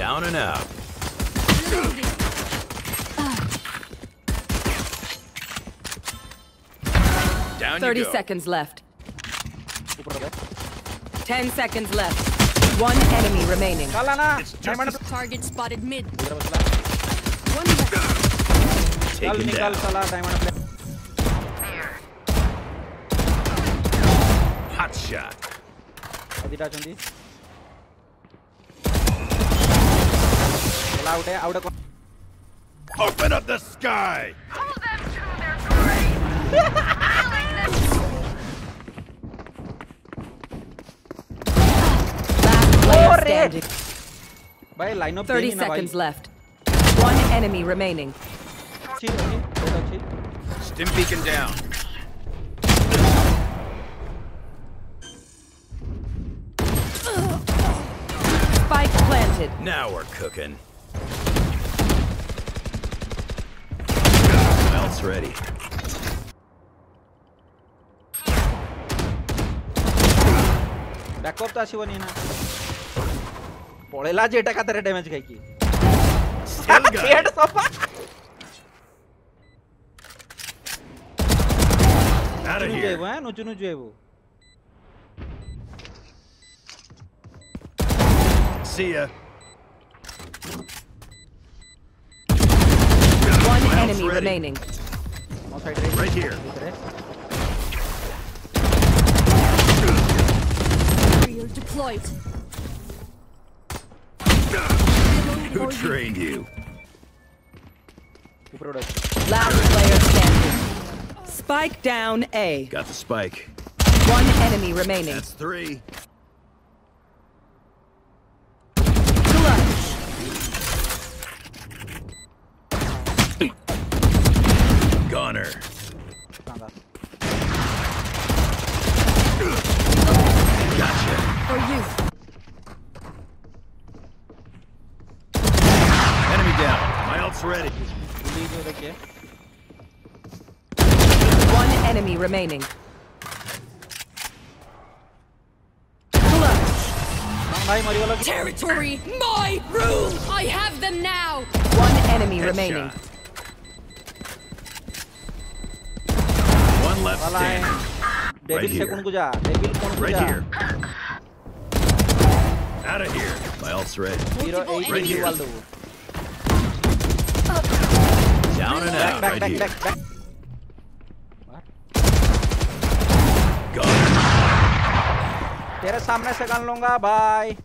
Down and out. Down 30 seconds left. 10 seconds left. One enemy remaining. Target spotted mid. One Hot shot. അവിടെ Open up the sky! Pull them to their grave! standing. भाई line 30 seconds left. One enemy remaining. Stim beacon down. Spike planted. Now we're cooking. Melt's ready. Backup ତ ଆସିବନି ନା ପଳେଇଲା ଯେ ଏଟା କାତରେ damage ଖାଇକି Still got head it. ସଫା Out of ନୁଚୁ here. ଆଇବୁ ହଁ ନୁଚୁ ନୁଚୁ ଆଇବୁ See ya. remaining. Right here. Deployed. Who trained you? Last player standing. Spike down A. Got the spike. One enemy remaining. That's three. honor. Gotcha. For you. Enemy down. My ult's ready. One enemy remaining. Territory, my room! I have them now! One enemy Headshot. remaining. standing. Devil से here. कौन को जा devil कौन को Right जा here. Out of here. My ult's ready. Hero Multiple 8 Right right here. वाल दो Down and back out. Back Right back here. Back back Goner. तेरे सामने से गन लूंगा bye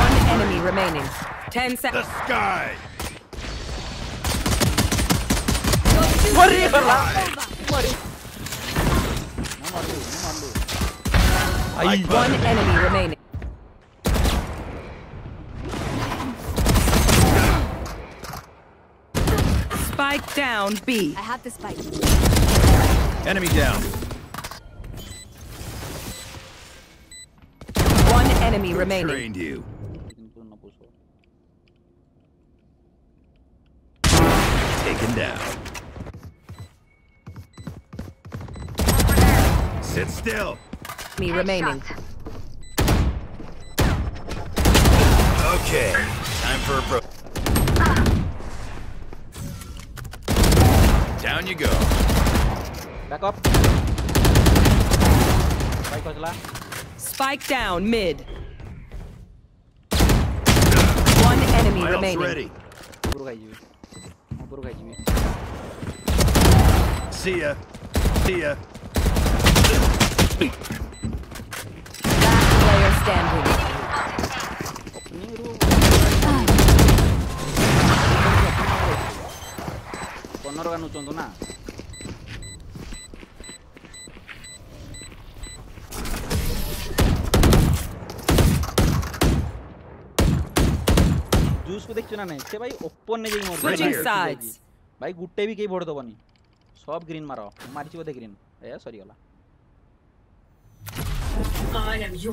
One enemy remaining. Ten The seconds. sky. मरी One enemy remaining. Spike down B. I have the spike. Enemy down. One enemy Who remaining. Trained you. Taken down. Sit still. Me Head remaining. Shot. Okay, time for a pro. Ah. Down you go. Back up. Spike was left. Spike down mid. One enemy My remaining. Ready. See ya. See ya. copy. ना नहीं से भाई open भी के भोड़ दबनी सब green मार। मारि छो ग्रीन ए सरी वाला। I am your